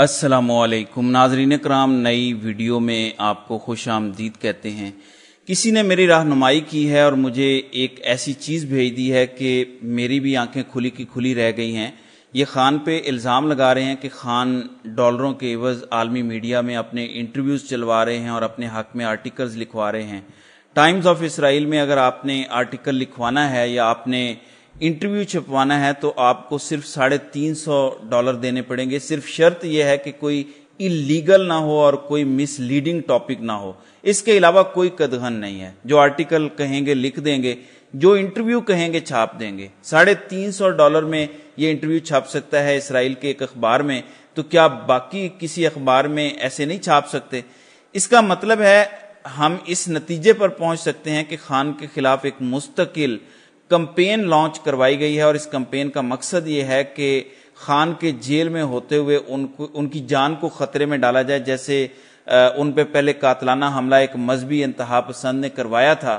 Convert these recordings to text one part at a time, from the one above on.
असलकुम नाजरीन कराम नई वीडियो में आपको खुश आमदीद कहते हैं। किसी ने मेरी रहनुमाई की है और मुझे एक ऐसी चीज़ भेज दी है कि मेरी भी आँखें खुली की खुली रह गई हैं। ये खान पे इल्ज़ाम लगा रहे हैं कि खान डॉलरों के एवज आलमी मीडिया में अपने इंटरव्यूज़ चलवा रहे हैं और अपने हक में आर्टिकल्स लिखवा रहे हैं। टाइम्स ऑफ़ इसराइल में अगर आपने आर्टिकल लिखवाना है या आपने इंटरव्यू छपवाना है तो आपको सिर्फ़ साढ़े तीन सौ डॉलर देने पड़ेंगे। सिर्फ़ शर्त यह है कि कोई इलीगल ना हो और कोई मिसलीडिंग टॉपिक ना हो। इसके अलावा कोई कदगन नहीं है। जो आर्टिकल कहेंगे, लिख देंगे, जो इंटरव्यू कहेंगे, छाप देंगे। साढ़े तीन सौ डॉलर में ये इंटरव्यू छाप सकता है इसराइल के एक अखबार में। तो क्या बाकी किसी अखबार में ऐसे नहीं छाप सकते? इसका मतलब है, हम इस नतीजे पर पहुँच सकते हैं कि खान के खिलाफ एक मुस्तकिल कंपेन लॉन्च करवाई गई है और इस कंपेन का मकसद ये है कि खान के जेल में होते हुए उनको, उनकी जान को खतरे में डाला जाए। जैसे उन पे पहले कातलाना हमला एक मजहबी इंतहा पसंद ने करवाया था।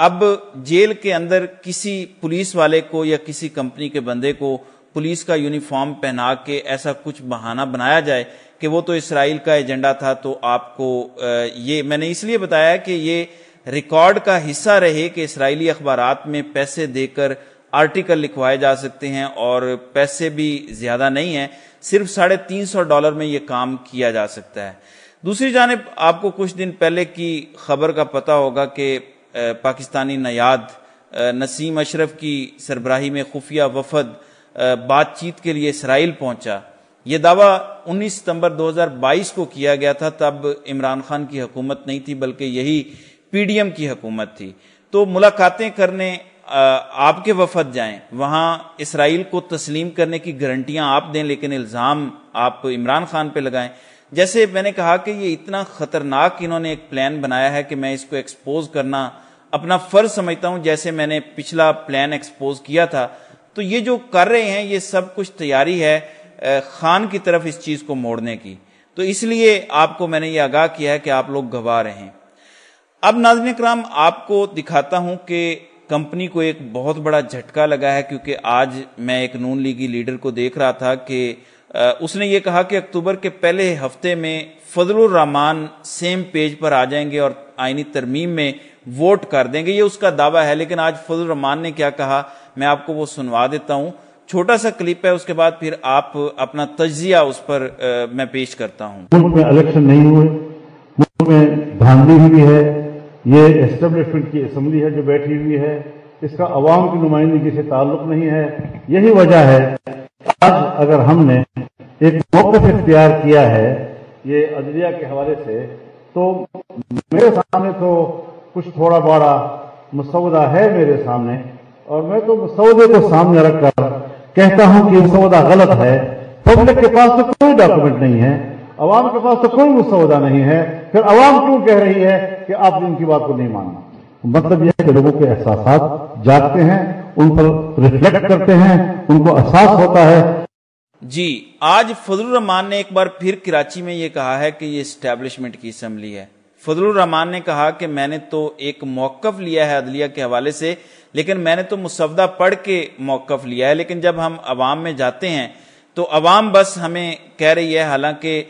अब जेल के अंदर किसी पुलिस वाले को या किसी कंपनी के बंदे को पुलिस का यूनिफॉर्म पहना के ऐसा कुछ बहाना बनाया जाए कि वो तो इसराइल का एजेंडा था तो आपको ये, मैंने इसलिए बताया कि ये रिकॉर्ड का हिस्सा रहे कि इसराइली अखबार में पैसे देकर आर्टिकल लिखवाए जा सकते हैं और पैसे भी ज़्यादा नहीं है, सिर्फ़ साढ़े तीन सौ डॉलर में यह काम किया जा सकता है। दूसरी जानब, आपको कुछ दिन पहले की खबर का पता होगा कि पाकिस्तानी नयाद नसीम अशरफ की सरबराही में खुफिया वफद बातचीत के लिए इसराइल पहुँचा। यह दावा 19 सितंबर 2022 को किया गया था, तब इमरान खान की हुकूमत नहीं थी, बल्कि यही पीडीएम की हुकूमत थी। तो मुलाकातें करने आपके वफद जाएँ, वहाँ इसराइल को तस्लीम करने की गारंटियाँ आप दें, लेकिन इल्ज़ाम आप इमरान खान पे लगाएँ। जैसे मैंने कहा कि ये इतना खतरनाक इन्होंने एक प्लान बनाया है कि मैं इसको एक्सपोज करना अपना फ़र्ज़ समझता हूँ, जैसे मैंने पिछला प्लान एक्सपोज किया था। तो ये जो कर रहे हैं, ये सब कुछ तैयारी है खान की तरफ़ इस चीज़ को मोड़ने की। तो इसलिए आपको मैंने ये आगाह किया है कि आप लोग गवाह रहे। अब नाजन कराम आपको दिखाता हूँ कि कंपनी को एक बहुत बड़ा झटका लगा है क्योंकि आज मैं एक नून लीगी लीडर को देख रहा था कि उसने ये कहा कि अक्टूबर के पहले हफ़्ते में फजलुर रहमान सेम पेज पर आ जाएँगे और आईनी तरमीम में वोट कर देंगे। ये उसका दावा है लेकिन आज फजल रहमान ने क्या कहा मैं आपको वो सुनवा देता हूँ। छोटा सा क्लिप है उसके बाद फिर आप अपना तजिया उस पर आ, मैं पेश करता हूँ। इलेक्शन नहीं हुए में धांधली है ये एस्टेब्लिशमेंट की असम्बली है जो बैठी हुई है, इसका अवाम की नुमाइंदगी से ताल्लुक नहीं है। यही वजह है, आज अगर हमने एक मौकफ इख्तियार किया है ये अदलिया के हवाले से तो मेरे सामने तो कुछ थोड़ा बड़ा मसौदा है मेरे सामने, और मैं तो मसौदे को सामने रखकर कहता हूँ कि मसौदा गलत है। पब्लिक के पास तो कोई डॉक्यूमेंट नहीं है अवाम के पास तो कोई मुसौदा नहीं है। फिर अवाम क्यों कह रही है कि आप इनकी बात को नहीं मानना। मतलब यह है कि लोगों के एहसास जागते हैं, उन पर रिफ्लेक्ट करते हैं, उनको एहसास होता है। जी, आज फजल रहमान ने एक बार फिर कराची में ये कहा है कि ये स्टैब्लिशमेंट की असम्बली है। फजल रहमान ने कहा कि मैंने तो एक मौकफ लिया है अदलिया के हवाले से, लेकिन मैंने तो मुसवदा पढ़ के मौकफ लिया है। लेकिन जब हम अवाम में जाते हैं तो अवाम बस हमें कह रही है, हालाँकि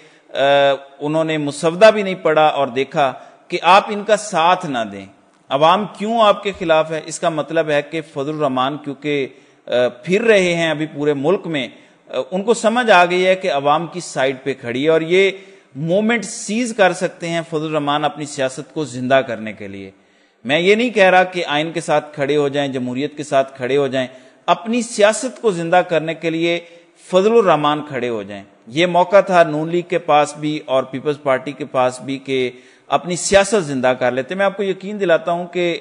उन्होंने मुसवदा भी नहीं पढ़ा और देखा कि आप इनका साथ ना दें। अवाम क्यों आपके खिलाफ है? इसका मतलब है कि फजल रहमान, क्योंकि फिर रहे हैं अभी पूरे मुल्क में उनको समझ आ गई है कि अवाम की साइड पे खड़ी है और ये मोमेंट सीज कर सकते हैं फजल रहमान अपनी सियासत को ज़िंदा करने के लिए। मैं ये नहीं कह रहा कि आइन के साथ खड़े हो जाएँ, जमहूरियत के साथ खड़े हो जाएँ। अपनी सियासत को ज़िंदा करने के लिए फजल रहमान खड़े हो जाएँ। ये मौका था नून लीग के पास भी और पीपल्स पार्टी के पास भी कि अपनी सियासत ज़िंदा कर लेते मैं आपको यकीन दिलाता हूँ कि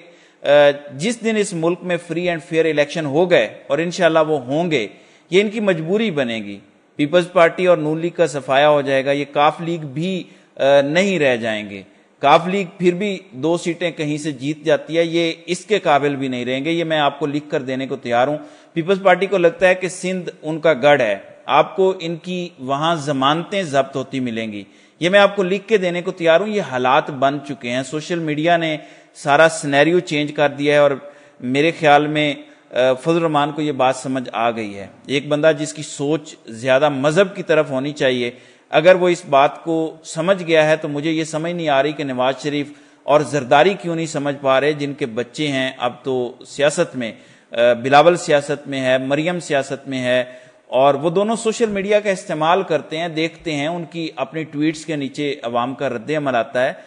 जिस दिन इस मुल्क में फ्री एंड फेयर इलेक्शन हो गए, और इनशाला वो होंगे, ये इनकी मजबूरी बनेगी। पीपल्स पार्टी और नून लीग का सफाया हो जाएगा, ये काफ लीग भी नहीं रह जाएँगे। काफ लीग फिर भी दो सीटें कहीं से जीत जाती है, ये इसके काबिल भी नहीं रहेंगे। ये मैं आपको लिख कर देने को तैयार हूँ। पीपल्स पार्टी को लगता है कि सिंध उनका गढ़ है। आपको इनकी वहाँ जमानतें जब्त होती मिलेंगी। ये मैं आपको लिख के देने को तैयार हूँ। ये हालात बन चुके हैं। सोशल मीडिया ने सारा स्नैरियो चेंज कर दिया है और मेरे ख्याल में फजल रहमान को यह बात समझ आ गई है। एक बंदा जिसकी सोच ज़्यादा मज़हब की तरफ़ होनी चाहिए, अगर वो इस बात को समझ गया है तो मुझे ये समझ नहीं आ रही कि नवाज़ शरीफ और जरदारी क्यों नहीं समझ पा रहे। जिनके बच्चे हैं, अब तो सियासत में बिलावल सियासत में है, मरियम सियासत में है और वो दोनों सोशल मीडिया का इस्तेमाल करते हैं, देखते हैं, उनकी अपनी ट्वीट्स के नीचे अवाम का रद्द अमल आता है।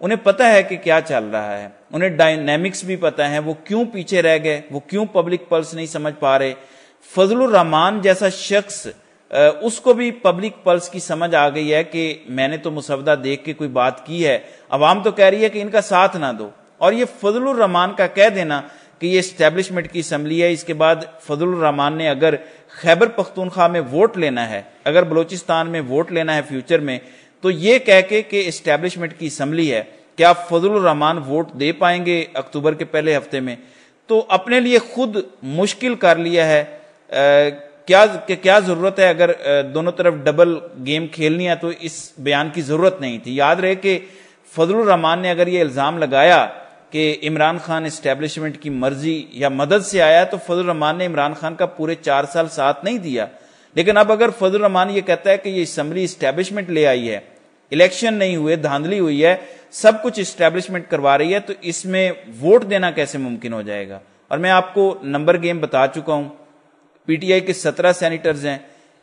उन्हें पता है कि क्या चल रहा है। उन्हें डायनेमिक्स भी पता है, वो क्यों पीछे रह गए, वो क्यों पब्लिक पल्स नहीं समझ पा रहे। फजलुर रहमान जैसा शख्स उसको भी पब्लिक पल्स की समझ आ गई है कि मैंने तो मुसवदा देख के कोई बात की है। अवाम तो कह रही है कि इनका साथ ना दो। और ये फजलुर रहमान का कह देना कि ये स्टैब्लिशमेंट की असम्बली है इसके बाद फजलुर रहमान ने अगर खैबर पख्तूनख्वा में वोट लेना है अगर बलोचिस्तान में वोट लेना है फ्यूचर में तो ये कह के कि इस्टेब्लिशमेंट की असम्बली है क्या फजल रहमान वोट दे पाएँगे अक्टूबर के पहले हफ़्ते में? तो अपने लिए खुद मुश्किल कर लिया है आ, क्या क्या ज़रूरत है अगर दोनों तरफ़ डबल गेम खेलनी है तो इस बयान की ज़रूरत नहीं थी। याद रहे कि फजल रहमान ने अगर ये इल्ज़ाम लगाया कि इमरान खान इस्टेब्लिशमेंट की मर्ज़ी या मदद से आया तो फजल रहमान ने इमरान खान का पूरे चार साल साथ नहीं दिया। लेकिन अब अगर फजल रहमान ये कहता है कि ये असम्बली इस्टेब्लिशमेंट ले आई है इलेक्शन नहीं हुए, धांधली हुई है, सब कुछ इस्टेब्लिशमेंट करवा रही है तो इसमें वोट देना कैसे मुमकिन हो जाएगा? और मैं आपको नंबर गेम बता चुका हूँ। पीटीआई के सत्रह सैनिटर्स हैं।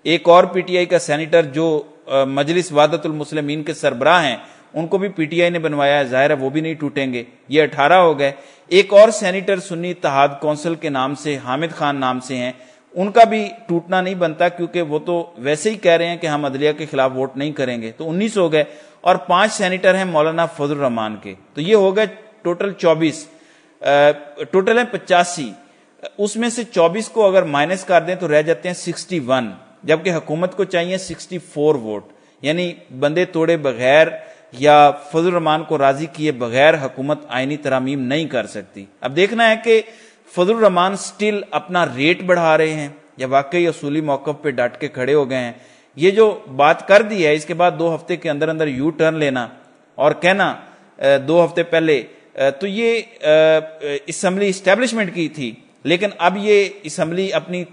एक और पीटीआई का सैनिटर जो मजलिस वादतुल मुस्लिमीन के सरबराह हैं उनको भी पीटीआई ने बनवाया है। ज़ाहिर है वो भी नहीं टूटेंगे। ये अठारह हो गए। एक और सैनिटर सुन्नी तहाद कौंसिल के नाम से, हामिद खान नाम से हैं। उनका भी टूटना नहीं बनता क्योंकि वो तो वैसे ही कह रहे हैं कि हम अदलिया के खिलाफ वोट नहीं करेंगे। तो उन्नीस हो गए और पाँच सैनिटर हैं मौलाना फजल रहमान के। तो ये हो गए टोटल चौबीस। टोटल है पचासी। उसमें से चौबीस को अगर माइनस कर दें तो रह जाते हैं सिक्सटी वन, जबकि हुकूमत को चाहिए सिक्सटी फोर वोट। यानी बंदे तोड़े बगैर या फजल रहमान को राज़ी किए बगैर हुकूमत आईनी तरामीम नहीं कर सकती। अब देखना है कि फजल रहमान स्टिल अपना रेट बढ़ा रहे हैं, या वाकई असूली मौकफ पे डट के खड़े हो गए हैं। ये जो बात कर दी है, इसके बाद दो हफ़्ते के अंदर अंदर यू टर्न लेना और कहना दो हफ़्ते पहले तो ये इसम्बली इस्टेब्लिशमेंट की थी, लेकिन अब ये इसम्बली अपनी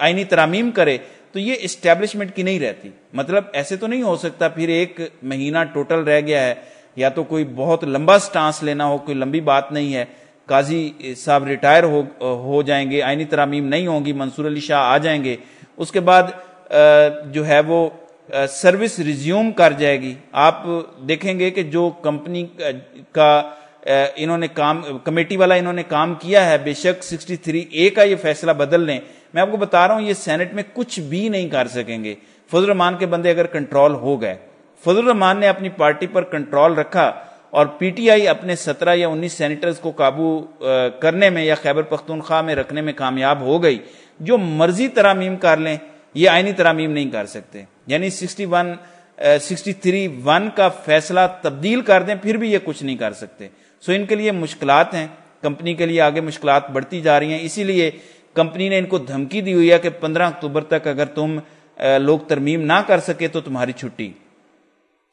आईनी तरामीम करे तो ये इस्टेब्लिशमेंट की नहीं रहती। मतलब ऐसे तो नहीं हो सकता फिर एक महीना टोटल रह गया है, या तो कोई बहुत लंबा स्टांस लेना हो, कोई लंबी बात नहीं है। काजी साहब रिटायर हो हो जाएँगे, आईनी तरामीम नहीं होंगी, मंसूर अली शाह आ जाएँगे। उसके बाद जो है वो सर्विस रिज्यूम कर जाएगी। आप देखेंगे कि जो कंपनी का इन्होंने काम कमेटी वाला इन्होंने काम किया है, बेशक 63 ए का ये फैसला बदल लें मैं आपको बता रहा हूँ, ये सेनेट में कुछ भी नहीं कर सकेंगे। फजल रहमान के बंदे अगर कंट्रोल हो गए, फजल रहमान ने अपनी पार्टी पर कंट्रोल रखा और पीटीआई अपने सत्रह या उन्नीस सेनेटर्स को काबू करने में या खैबर पख्तूनख्वा में रखने में कामयाब हो गई, जो मर्ज़ी तरामीम कर लें, ये आईनी तरामीम नहीं कर सकते। यानी sixty one sixty three one का फैसला तब्दील कर दें, फिर भी ये कुछ नहीं कर सकते। सो इनके लिए मुश्किल हैं, कंपनी के लिए आगे मुश्किल बढ़ती जा रही हैं, इसीलिए कंपनी ने इनको धमकी दी हुई है कि पंद्रह अक्टूबर तक अगर तुम लोग तरमीम ना कर सके तो तुम्हारी छुट्टी।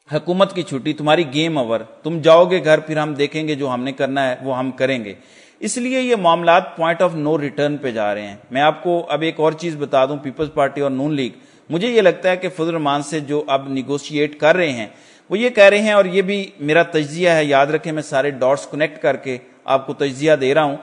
हुकूमत की छुट्टी, तुम्हारी गेम ओवर तुम जाओगे घर, फिर हम देखेंगे जो हमने करना है, वो हम करेंगे। इसलिए ये मामला पॉइंट ऑफ़ नो रिटर्न पे जा रहे हैं। मैं आपको अब एक और चीज़ बता दूँ पीपल्स पार्टी और नून लीग मुझे ये लगता है कि फजल रहमान से जो अब निगोशिएट कर रहे हैं, वो ये कह रहे हैं, और ये भी मेरा तजिया है, याद रखें मैं सारे डॉट्स कनेक्ट करके आपको तजिया दे रहा हूँ।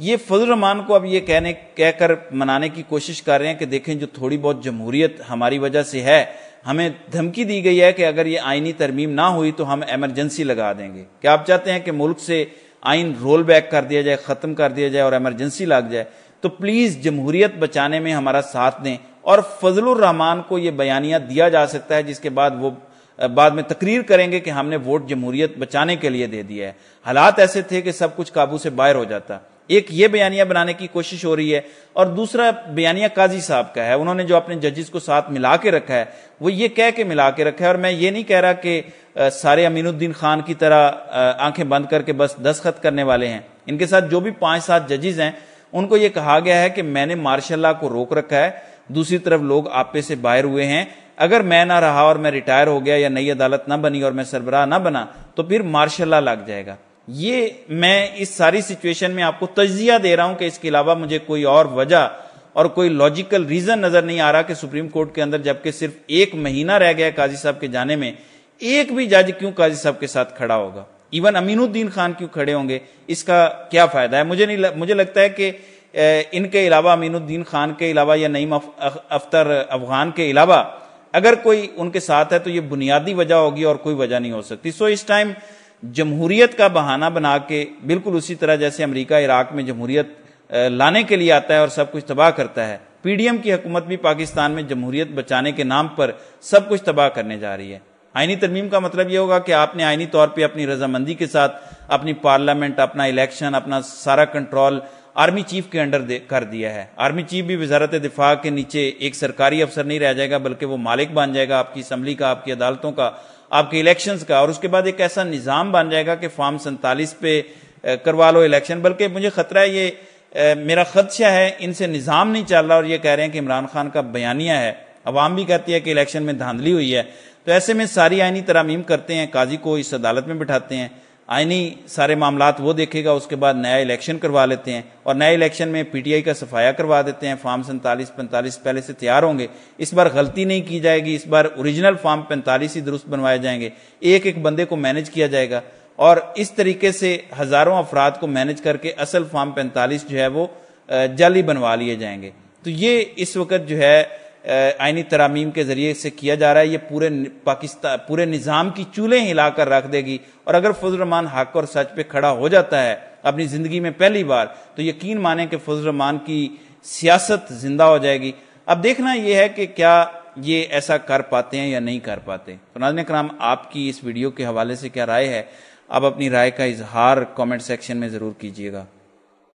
ये फजल रहमान को अब ये कहने, कहकर मनाने की कोशिश कर रहे हैं कि देखें जो थोड़ी बहुत जमहूरियत हमारी वजह से है, हमें धमकी दी गई है कि अगर ये आईनी तरमीम ना हुई तो हम एमरजेंसी लगा देंगे। क्या आप चाहते हैं कि मुल्क से आइन रोल बैक कर दिया जाए, खत्म कर दिया जाए और एमरजेंसी लग जाए? तो प्लीज़ जमहूरियत बचाने में हमारा साथ दें और फजलुर रहमान को यह बयानिया दिया जा सकता है, जिसके बाद वो, बाद में तकरीर करेंगे कि हमने वोट जमहूरियत बचाने के लिए दे दिया है। हालात ऐसे थे कि सब कुछ काबू से बाहर हो जाता। एक ये बयानिया बनाने की कोशिश हो रही है और दूसरा बयानिया काजी साहब का है, उन्होंने जो अपने जजेस को साथ मिला के रखा है, वो ये कह के मिला के रखा है। और मैं ये नहीं कह रहा कि सारे अमीनुद्दीन खान की तरह आँखें बंद करके बस दस्तखत करने वाले हैं। इनके साथ जो भी पाँच सात जजेस हैं, उनको ये कहा गया है कि मैंने मार्शल को रोक रखा है, दूसरी तरफ़ लोग आपे से बाहर हुए हैं। अगर मैं ना रहा और मैं रिटायर हो गया या नई अदालत ना बनी और मैं सरबराह ना बना तो फिर मार्शल लग जाएगा। ये मैं इस सारी सिचुएशन में आपको तजिया दे रहा हूँ कि इसके अलावा मुझे कोई और वजह और कोई लॉजिकल रीजन नज़र नहीं आ रहा कि सुप्रीम कोर्ट के अंदर जबकि सिर्फ़ एक महीना रह गया काजी साहब के जाने में, एक भी जज क्यों काजी साहब के साथ खड़ा होगा? इवन अमीनुद्दीन खान क्यों खड़े होंगे? इसका क्या फ़ायदा है? मुझे नहीं मुझे लगता है कि इनके अलावा अमीनुद्दीन खान के अलावा या नईम अफ्तर अफगान के अलावा अगर कोई उनके साथ है तो ये बुनियादी वजह होगी और कोई वजह नहीं हो सकती। सो इस टाइम जमहूरियत का बहाना बना के बिल्कुल उसी तरह जैसे अमेरिका, इराक में जमहूरियत लाने के लिए आता है और सब कुछ तबाह करता है। पीडीएम की हुकूमत भी पाकिस्तान में जमहूरियत बचाने के नाम पर सब कुछ तबाह करने जा रही है। आइनी तरमीम का मतलब यह होगा कि आपने आइनी तौर पर अपनी रजामंदी के साथ अपनी पार्लियामेंट, अपना इलेक्शन, अपना सारा कंट्रोल आर्मी चीफ के अंडर कर दिया है। आर्मी चीफ भी वजारत दिफा के नीचे एक सरकारी अफसर नहीं रह जाएगा, बल्कि वो मालिक बन जाएगा आपकी असम्बली का, आपकी अदालतों का, आपके इलेक्शंस का। और उसके बाद एक ऐसा निज़ाम बन जाएगा कि फॉर्म सैंतालीस पे करवा लो इलेक्शन बल्कि मुझे खतरा है ये मेरा खदशा है, इनसे निज़ाम नहीं चल रहा और ये कह रहे हैं कि इमरान खान का बयानिया है। अवाम भी कहती है कि इलेक्शन में धांधली हुई है। तो ऐसे में सारी आईनी तरामीम करते हैं, काजी को इस अदालत में बिठाते हैं। आईनी सारे मामला वो देखेगा, उसके बाद नया इलेक्शन करवा लेते हैं और नए इलेक्शन में पीटीआई का सफाया करवा देते हैं। फॉर्म सैंतालीस पैंतालीस पहले से तैयार होंगे। इस बार गलती नहीं की जाएगी, इस बार ओरिजिनल फॉर्म पैंतालीस ही दुरुस्त बनवाए जाएँगे। एक एक बंदे को मैनेज किया जाएगा और इस तरीके से हज़ारों अफराद को मैनेज करके असल फॉर्म पैंतालीस जो है वो जल्द बनवा लिए जाएँगे। तो ये इस वक्त जो है आईनी तरामीम के ज़रिए से किया जा रहा है। ये पूरे पाकिस्तान पूरे निज़ाम की चूल्हे हिलाकर रख देगी। और अगर फजलरमान हक और सच पे खड़ा हो जाता है अपनी ज़िंदगी में पहली बार तो यकीन माने कि फजलरमान की सियासत ज़िंदा हो जाएगी। अब देखना यह है कि क्या ये ऐसा कर पाते हैं या नहीं कर पाते। तो नाजन कराम, आपकी इस वीडियो के हवाले से क्या राय है? आप अपनी राय का इजहार कमेंट सेक्शन में ज़रूर कीजिएगा।